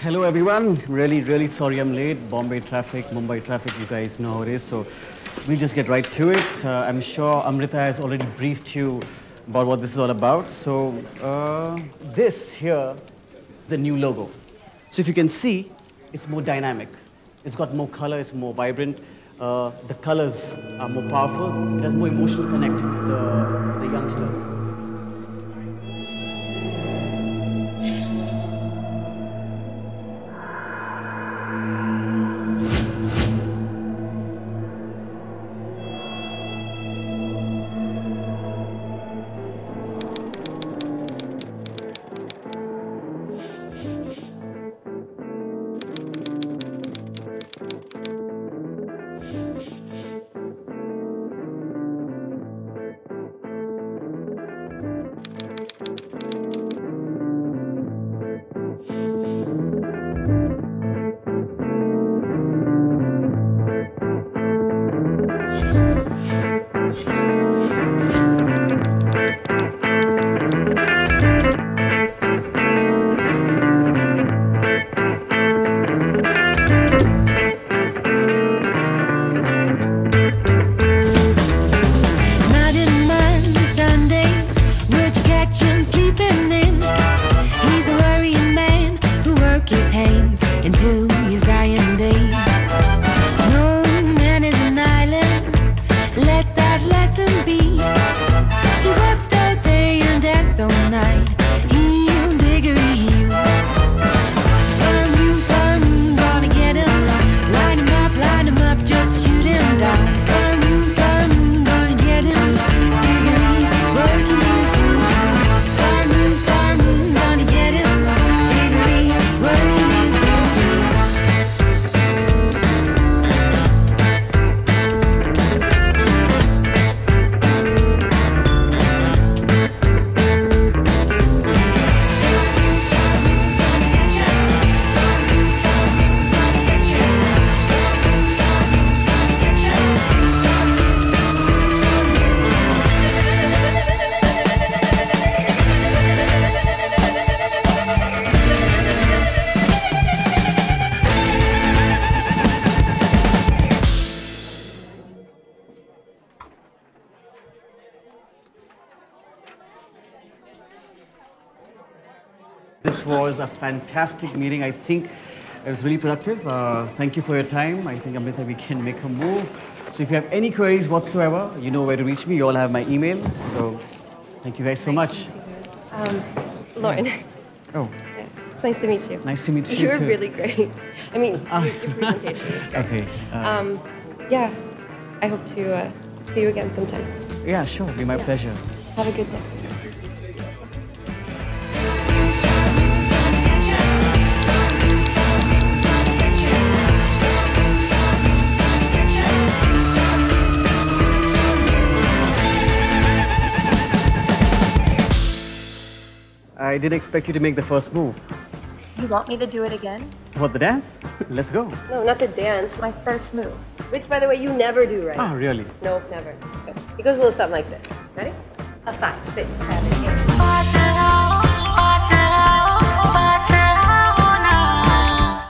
Hello everyone. Really, really sorry I'm late. Bombay traffic, Mumbai traffic, you guys know how it is. So we'll just get right to it. Uh, I'm sure Amrita has already briefed you about what this is all about. So uh, this here is the new logo. So if you can see, it's more dynamic. It's got more color, it's more vibrant. Uh, the colors are more powerful. It has more emotional connect with the, the youngsters. This was a fantastic meeting. I think it was really productive. Uh, thank you for your time. I think, Amrita, we can make a move. So if you have any queries whatsoever, you know where to reach me. You all have my email. So thank you guys so much. Um, Lauren, Oh, it's nice to meet you. nice to meet you You're too. really great. I mean, your, your presentation is great. Okay. Uh, Um, yeah, I hope to uh, see you again sometime. yeah, sure. It'll Be my pleasure. Have a good day. I didn't expect you to make the first move. You want me to do it again? What, the dance? Let's go. No, not the dance. My first move. Which, by the way, you never do, right? Oh, really? No, never. Okay. It goes a little something like this. Ready? A five, six, seven, eight.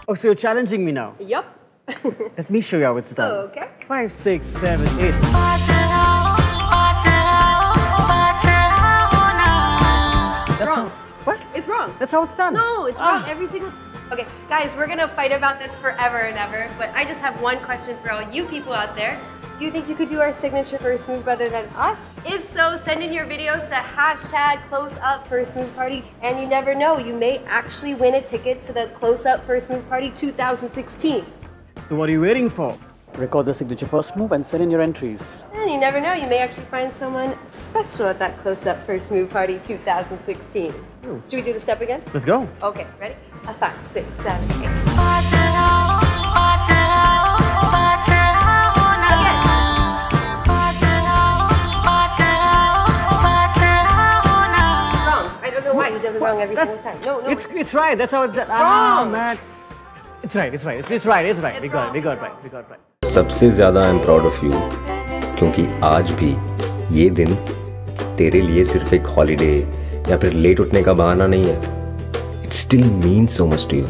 Oh, so you're challenging me now. Yup. Let me show you how it's done. okay. Five, six, seven, eight. That's how it's done. No, it's wrong Ah. every single. Okay, guys, we're gonna fight about this forever and ever. But I just have one question for all you people out there. Do you think you could do our signature first move better than us? If so, send in your videos to hashtag close up first move party. And you never know, you may actually win a ticket to the close up first move party 2016. So what are you waiting for? Record the signature first move and send in your entries. And you never know, you may actually find someone special at that close up first move party 2016. Should we do the step again? Let's go. Okay, ready? A five, six, seven, eight. Wrong. I don't know why he does it wrong every single time. No, no. It's, it's right. That's how it's done. Ah, wrong. man. It's right, it's right, it's, it's right, it's right. We got it, we got it right, we got it right. सबसे ज़्यादा I am proud of you क्योंकि आज भी ये दिन तेरे लिए सिर्फ़ एक हॉलीडे या फिर लेट उठने का बहाना नहीं है। It still mean so much to you